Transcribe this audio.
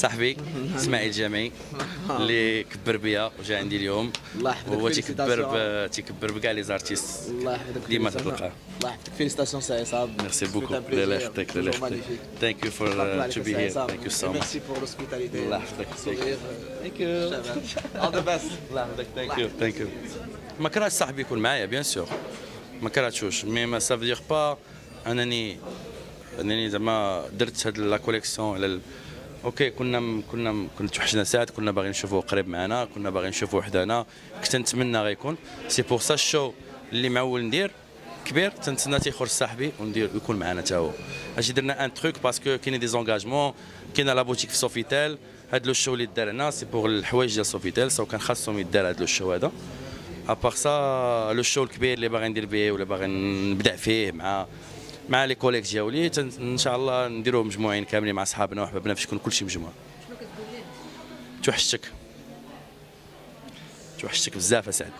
صاحبي إسماعيل جامعي اللي كبر بيا وجا عندي اليوم الله يحفظك هو تيكبر. ب... تيكبر ب كاع les artistes الله يحفظك ديما. تلقاه. الله يحفظك félicitations سي عصام merci beaucoup. الله يحفظك الله Toujours يحفظك. thank you for to be here. thank you so much Merci pour l'hospitalité. الله يحفظك. thank you All the best. الله يحفظك thank you thank you ما كرهتش صاحبي يكون معايا bien sûr ما كرهتوش mais ما ça fera pas انني انني زعما درت هاد la collection على. OK كنا كنا كنت وحشنا ساعات كنا باغيين نشوفوه قريب معنا كنا باغيين نشوفوه وحدنا كنت نتمنى غيكون c'est pour ça ال show اللي معول ندير كبير. تنتسنى تيخرج صاحبي وندير يكون معنا حتى هو. أجي درنا un truc parce que كاينين des engagements كاينة la boutique في سوفيتال هاد le show اللي دار هنا c'est pour الحوايج ديال سوفيتال so كان خاصهم يدار هاد le show هذا. ابار سا لو شو الكبير اللي باغي ندير به ولا باغي نبدع فيه مع مع لي كوليك ديالي إن شاء الله نديروه مجموعين كاملين مع صحابنا وحبابنا باش يكون كلشي مجموع شنو كتقول ليه توحشتك. توحشتك بزاف اسعد